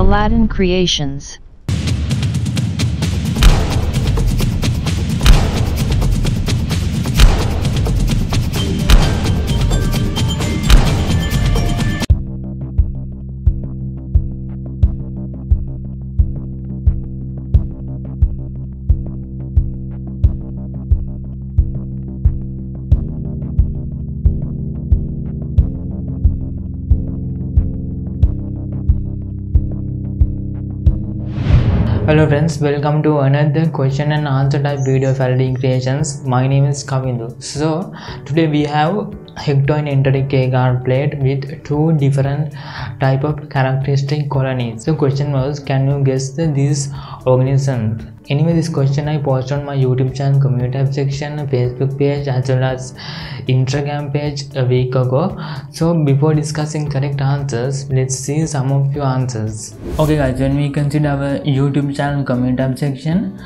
Aladdin Creations. Hello friends, welcome to another question and answer type video of Aladdin Creations. My name is Kavindu. So today we have Hektoen enteric agar plate with two different type of characteristic colonies. The question was, can you guess the, these organisms? Anyway, this question I posted on my YouTube channel, community tab section, Facebook page as well as Instagram page a week ago. So before discussing correct answers, let's see some of your answers. Okay guys, when we consider our YouTube channel community tab section,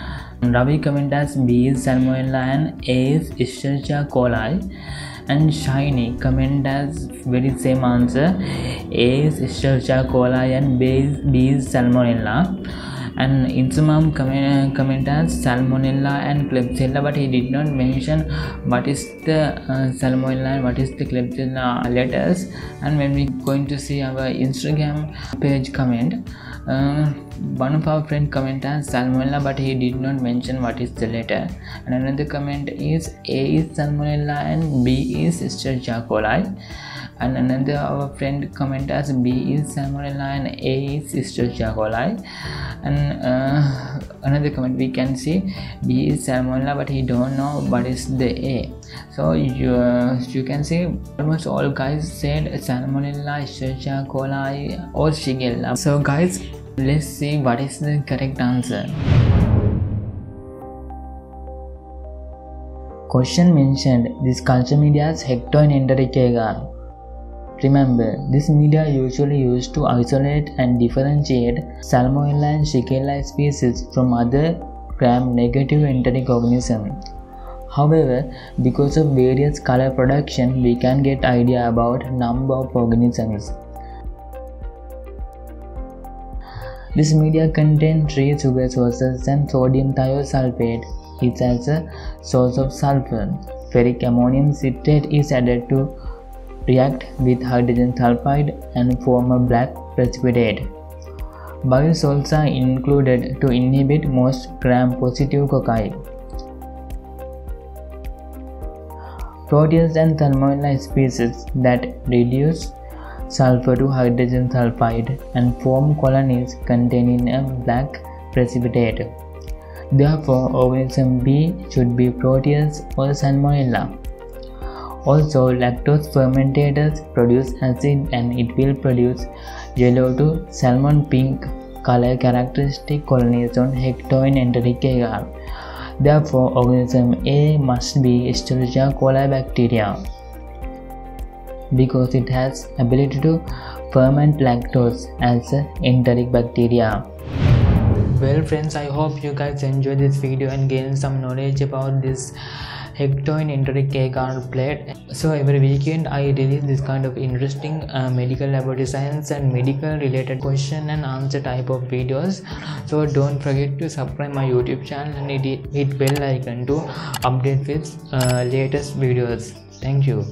Ravi comment as B is Salmonella and A is Escherichia coli and Shiny comment as very same answer A is Escherichia coli and B is, B is Salmonella and Insumam as Salmonella and Klebsiella but he did not mention what is the uh, Salmonella and what is the Klebsiella letters. And when we going to see our Instagram page comment uh, one of our friend comment as salmonella but he did not mention what is the letter. And another comment is a is salmonella and b is escherichia coli and another our friend comment as b is salmonella and a is escherichia coli and uh, another comment we can see b is salmonella but he don't know what is the a. So you, uh, you can see almost all guys said salmonella escherichia coli or shigella. So guys let's see what is the correct answer. Question mentioned this culture media is Hektoen enteric agar Remember, this media usually used to isolate and differentiate Salmonella and Shigella species from other gram-negative enteric organisms. However, because of various color production, we can get idea about number of organisms. This media contains three sugar sources and sodium thiosulfate is as a source of sulfur. Ferric ammonium citrate is added to react with hydrogen sulfide and form a black precipitate. Bile salts are included to inhibit most gram-positive cocci. Proteus and Salmonella species that reduce sulfur to hydrogen sulfide and form colonies containing a black precipitate. Therefore, organism B should be Proteus or Salmonella. Also, lactose fermentators produce acid and it will produce yellow to salmon pink color characteristic colonies on Hektoen enteric agar. Therefore, organism A must be Escherichia coli bacteria because it has ability to ferment lactose as enteric bacteria. Well friends, I hope you guys enjoyed this video and gained some knowledge about this Hektoen enteric agar plate. So every weekend i release this kind of interesting uh, medical laboratory science and medical related question and answer type of videos. So don't forget to subscribe my youtube channel and hit, hit bell icon to update with uh, latest videos. Thank you